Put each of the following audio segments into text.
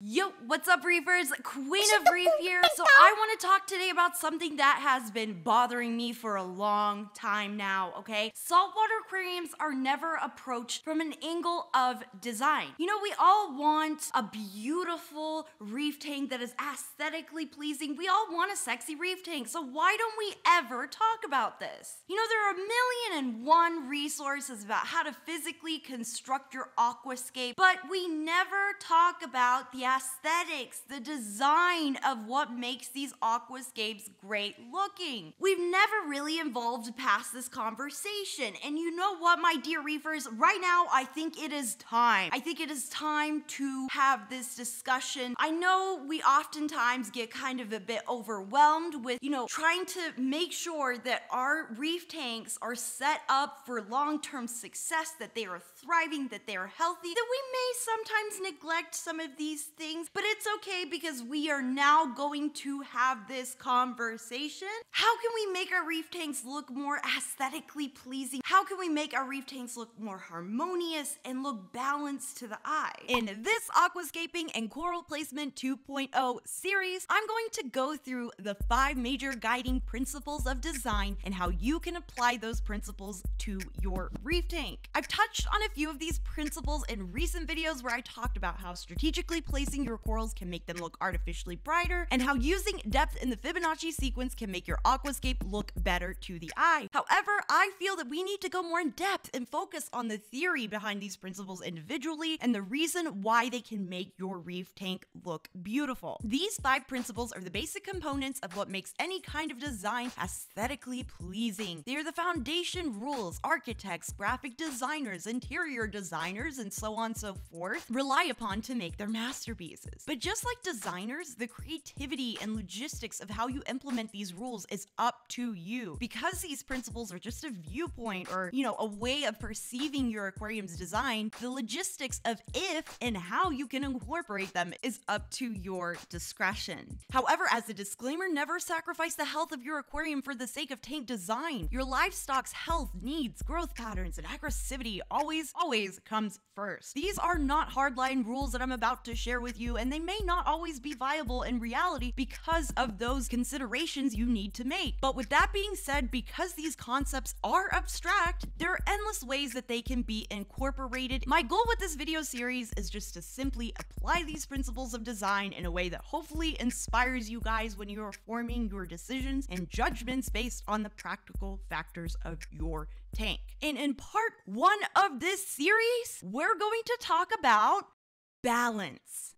Yo, what's up, Reefers? Queen of Reef here. So, I want to talk today about something that has been bothering me for a long time now, okay? Saltwater aquariums are never approached from an angle of design. You know, we all want a beautiful reef tank that is aesthetically pleasing. We all want a sexy reef tank. So, why don't we ever talk about this? You know, there are a million and one resources about how to physically construct your aquascape, but we never talk about the aesthetics, the design of what makes these aquascapes great looking. We've never really evolved past this conversation. And you know what, my dear reefers, right now I think it is time. I think it is time to have this discussion. I know we oftentimes get kind of a bit overwhelmed with, you know, trying to make sure that our reef tanks are set up for long term success, that they are thriving, that they are healthy, that we may sometimes neglect some of these things, but it's okay because we are now going to have this conversation. How can we make our reef tanks look more aesthetically pleasing? How can we make our reef tanks look more harmonious and look balanced to the eye? In this Aquascaping and Coral Placement 2.0 series, I'm going to go through the five major guiding principles of design and how you can apply those principles to your reef tank. I've touched on a few of these principles in recent videos where I talked about how strategically placing your corals can make them look artificially brighter and how using depth in the Fibonacci sequence can make your aquascape look better to the eye. However, I feel that we need to go more in depth and focus on the theory behind these principles individually and the reason why they can make your reef tank look beautiful. These five principles are the basic components of what makes any kind of design aesthetically pleasing. They are the foundation rules architects, graphic designers, interior designers, and so on and so forth rely upon to make their masterpieces. But just like designers, the creativity and logistics of how you implement these rules is up to you. Because these principles are just a viewpoint or, you know, a way of perceiving your aquarium's design, the logistics of if and how you can incorporate them is up to your discretion. However, as a disclaimer, never sacrifice the health of your aquarium for the sake of tank design. Your livestock's health, needs, growth patterns, and aggressivity always, always comes first. These are not hardline rules that I'm about to share with you, and they may not always be viable in reality because of those considerations you need to make. But with that being said, because these concepts are abstract, there are endless ways that they can be incorporated. My goal with this video series is just to simply apply these principles of design in a way that hopefully inspires you guys when you are forming your decisions and judgments based on the practical factors of your tank. And in part one of this series, we're going to talk about balance.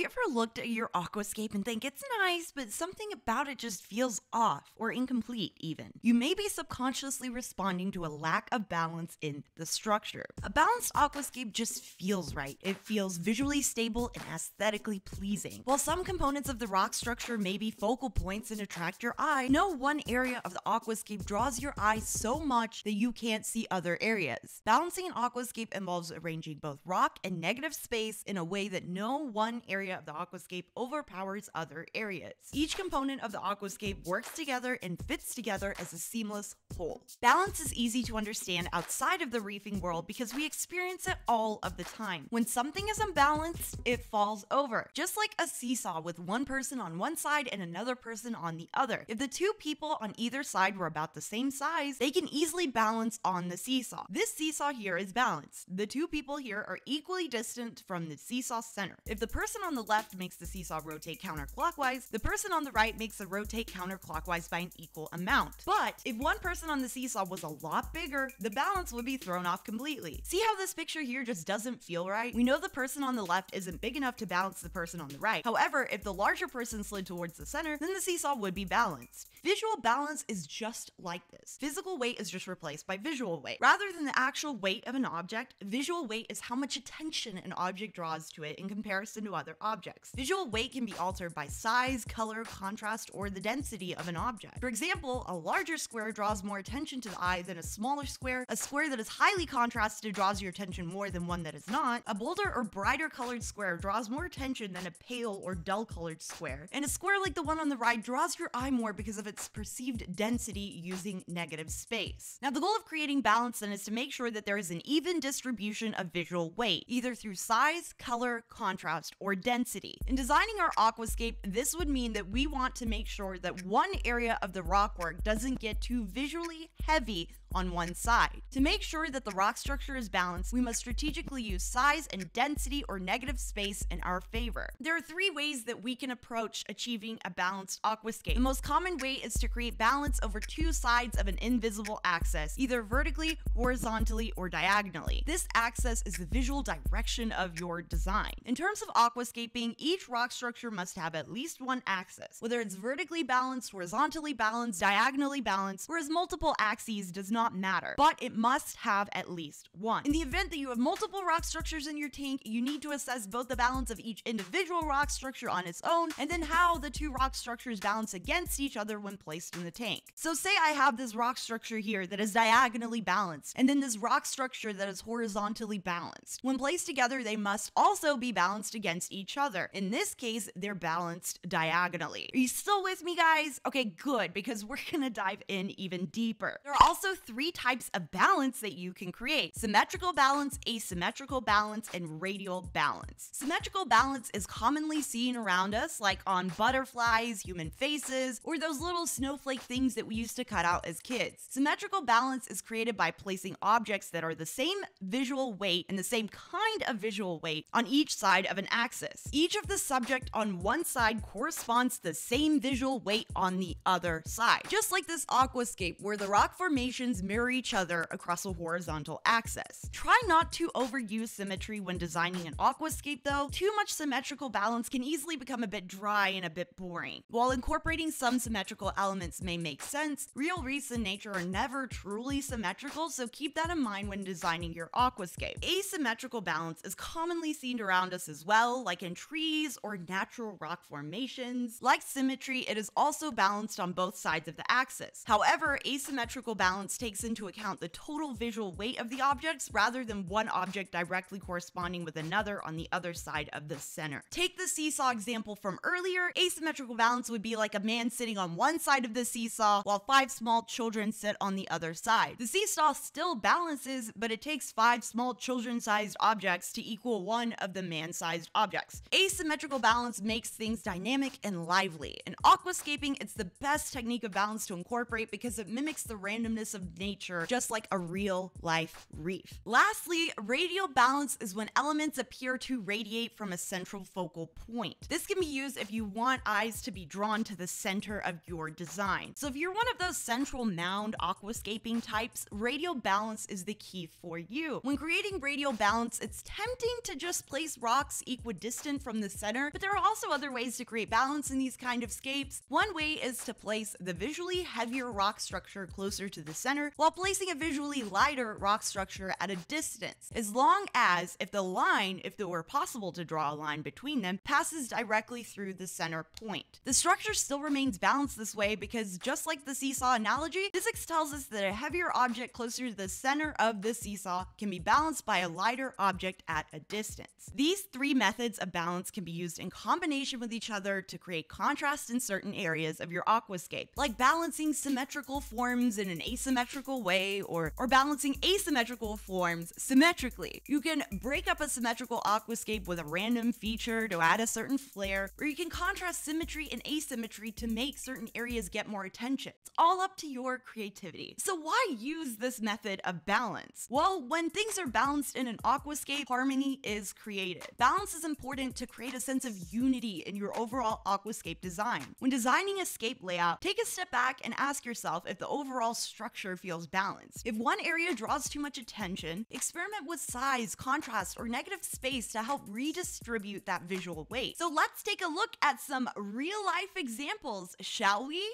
You ever looked at your aquascape and think it's nice, but something about it just feels off or incomplete, even? You may be subconsciously responding to a lack of balance in the structure. A balanced aquascape just feels right. It feels visually stable and aesthetically pleasing. While some components of the rock structure may be focal points and attract your eye, no one area of the aquascape draws your eye so much that you can't see other areas. Balancing an aquascape involves arranging both rock and negative space in a way that no one area area of the aquascape overpowers other areas. Each component of the aquascape works together and fits together as a seamless whole. Balance is easy to understand outside of the reefing world because we experience it all of the time. When something is unbalanced, it falls over. Just like a seesaw with one person on one side and another person on the other. If the two people on either side were about the same size, they can easily balance on the seesaw. This seesaw here is balanced. The two people here are equally distant from the seesaw center. If the person on on the left makes the seesaw rotate counterclockwise, the person on the right makes it rotate counterclockwise by an equal amount. But if one person on the seesaw was a lot bigger, the balance would be thrown off completely. See how this picture here just doesn't feel right? We know the person on the left isn't big enough to balance the person on the right. However, if the larger person slid towards the center, then the seesaw would be balanced. Visual balance is just like this. Physical weight is just replaced by visual weight. Rather than the actual weight of an object, visual weight is how much attention an object draws to it in comparison to other objects. Objects. Visual weight can be altered by size, color, contrast, or the density of an object. For example, a larger square draws more attention to the eye than a smaller square. A square that is highly contrasted draws your attention more than one that is not. A bolder or brighter colored square draws more attention than a pale or dull colored square. And a square like the one on the right draws your eye more because of its perceived density using negative space. Now, the goal of creating balance then is to make sure that there is an even distribution of visual weight, either through size, color, contrast, or density. In designing our aquascape, this would mean that we want to make sure that one area of the rockwork doesn't get too visually heavy on one side. To make sure that the rock structure is balanced, we must strategically use size and density or negative space in our favor. There are three ways that we can approach achieving a balanced aquascape. The most common way is to create balance over two sides of an invisible axis, either vertically, horizontally, or diagonally. This axis is the visual direction of your design. In terms of aquascaping, each rock structure must have at least one axis, whether it's vertically balanced, horizontally balanced, diagonally balanced, whereas multiple axes does not not matter, but it must have at least one. In the event that you have multiple rock structures in your tank, you need to assess both the balance of each individual rock structure on its own, and then how the two rock structures balance against each other when placed in the tank. So say I have this rock structure here that is diagonally balanced, and then this rock structure that is horizontally balanced. When placed together, they must also be balanced against each other. In this case, they're balanced diagonally. Are you still with me, guys? Okay, good, because we're gonna dive in even deeper. There are also three types of balance that you can create symmetrical balance, asymmetrical balance, and radial balance. Symmetrical balance is commonly seen around us, like on butterflies, human faces, or those little snowflake things that we used to cut out as kids. Symmetrical balance is created by placing objects that are the same visual weight and the same kind of visual weight on each side of an axis. Each of the subject on one side corresponds to the same visual weight on the other side. Just like this aquascape, where the rock formations mirror each other across a horizontal axis. Try not to overuse symmetry when designing an aquascape though. Too much symmetrical balance can easily become a bit dry and a bit boring. While incorporating some symmetrical elements may make sense, real reefs in nature are never truly symmetrical, so keep that in mind when designing your aquascape. Asymmetrical balance is commonly seen around us as well, like in trees or natural rock formations. Like symmetry, it is also balanced on both sides of the axis. However, asymmetrical balance takes takes into account the total visual weight of the objects rather than one object directly corresponding with another on the other side of the center. Take the seesaw example from earlier. Asymmetrical balance would be like a man sitting on one side of the seesaw while five small children sit on the other side. The seesaw still balances, but it takes five small children sized objects to equal one of the man sized objects. Asymmetrical balance makes things dynamic and lively. In aquascaping, it's the best technique of balance to incorporate because it mimics the randomness of nature, just like a real life reef. Lastly, radial balance is when elements appear to radiate from a central focal point. This can be used if you want eyes to be drawn to the center of your design. So if you're one of those central mound aquascaping types, radial balance is the key for you. When creating radial balance, it's tempting to just place rocks equidistant from the center, but there are also other ways to create balance in these kind of scapes. One way is to place the visually heavier rock structure closer to the center while placing a visually lighter rock structure at a distance, as long as if the line, if it were possible to draw a line between them, passes directly through the center point. The structure still remains balanced this way because just like the seesaw analogy, physics tells us that a heavier object closer to the center of the seesaw can be balanced by a lighter object at a distance. These three methods of balance can be used in combination with each other to create contrast in certain areas of your aquascape, like balancing symmetrical forms in an asymmetrical symmetrical way or, or balancing asymmetrical forms symmetrically. You can break up a symmetrical aquascape with a random feature to add a certain flair, or you can contrast symmetry and asymmetry to make certain areas get more attention. It's all up to your creativity. So why use this method of balance? Well, when things are balanced in an aquascape, harmony is created. Balance is important to create a sense of unity in your overall aquascape design. When designing a scape layout, take a step back and ask yourself if the overall structure feels balanced. If one area draws too much attention, experiment with size, contrast, or negative space to help redistribute that visual weight. So let's take a look at some real life examples, shall we?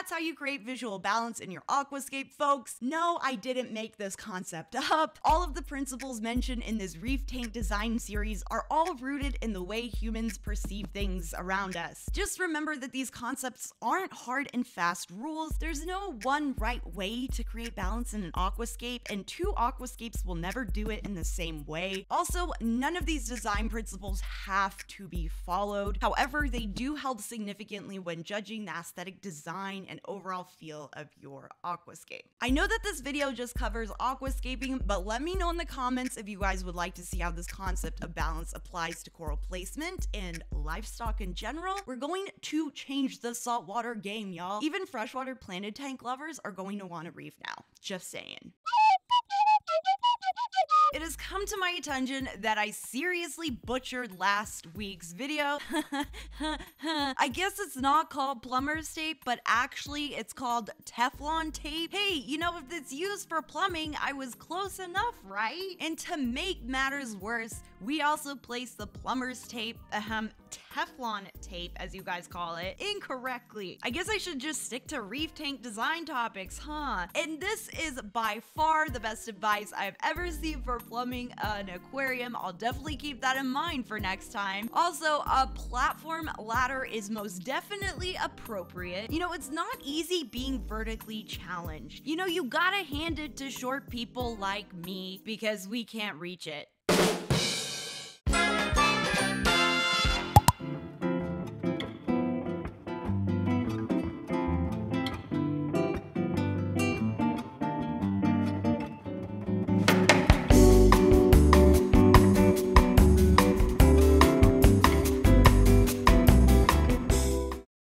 That's how you create visual balance in your aquascape, folks. No, I didn't make this concept up. All of the principles mentioned in this reef tank design series are all rooted in the way humans perceive things around us. Just remember that these concepts aren't hard and fast rules. There's no one right way to create balance in an aquascape, and two aquascapes will never do it in the same way. Also, none of these design principles have to be followed. However, they do help significantly when judging the aesthetic design and overall feel of your aquascape. I know that this video just covers aquascaping, but let me know in the comments if you guys would like to see how this concept of balance applies to coral placement and livestock in general. We're going to change the saltwater game, y'all. Even freshwater planted tank lovers are going to want a reef now. Just saying. It has come to my attention that I seriously butchered last week's video. I guess it's not called plumber's tape, but actually it's called Teflon tape. Hey, you know, if it's used for plumbing, I was close enough, right? And to make matters worse, we also placed the plumber's tape, ahem, Teflon tape, as you guys call it, incorrectly. I guess I should just stick to reef tank design topics, huh? And this is by far the best advice I've ever seen for plumbing an aquarium. I'll definitely keep that in mind for next time. Also, a platform ladder is most definitely appropriate. You know, it's not easy being vertically challenged. You know, you gotta hand it to short people like me because we can't reach it.